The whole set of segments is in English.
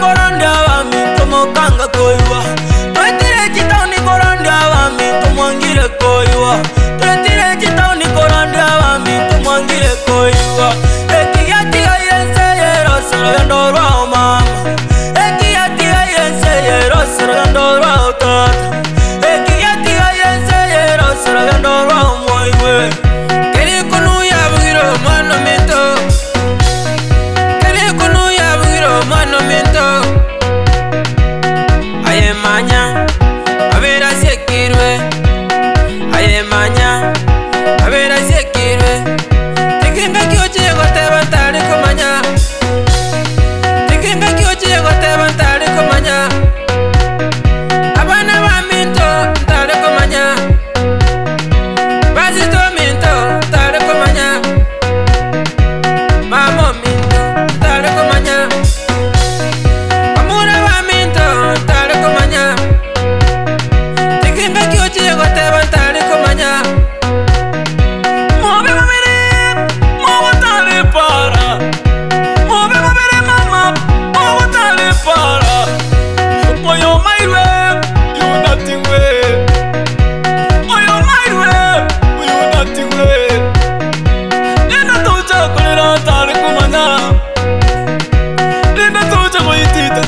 back on under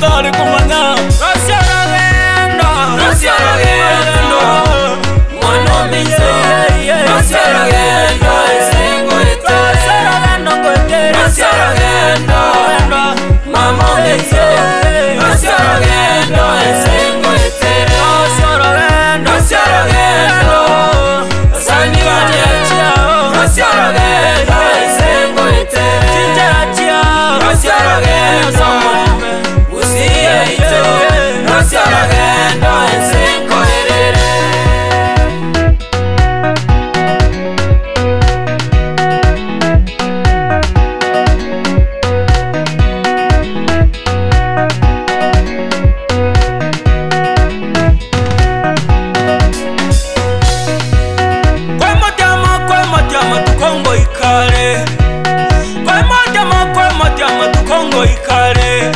thought it bongo ikale